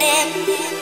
and.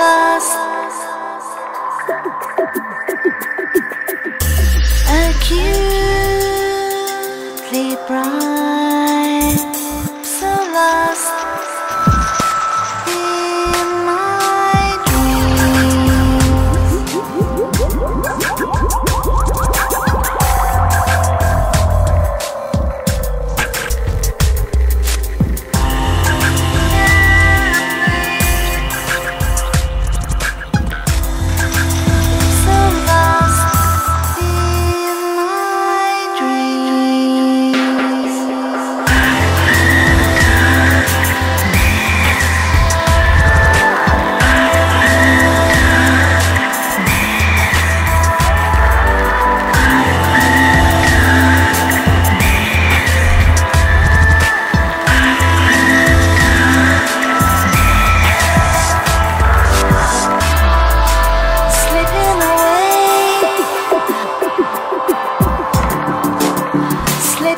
Last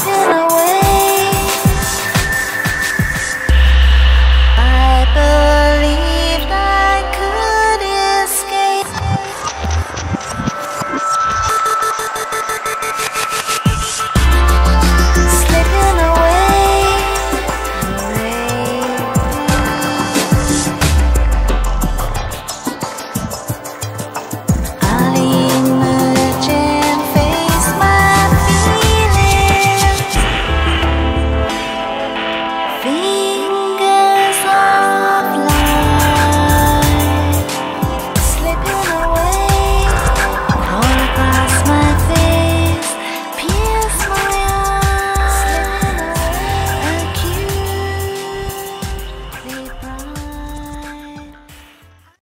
you know